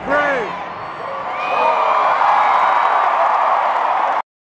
Gray.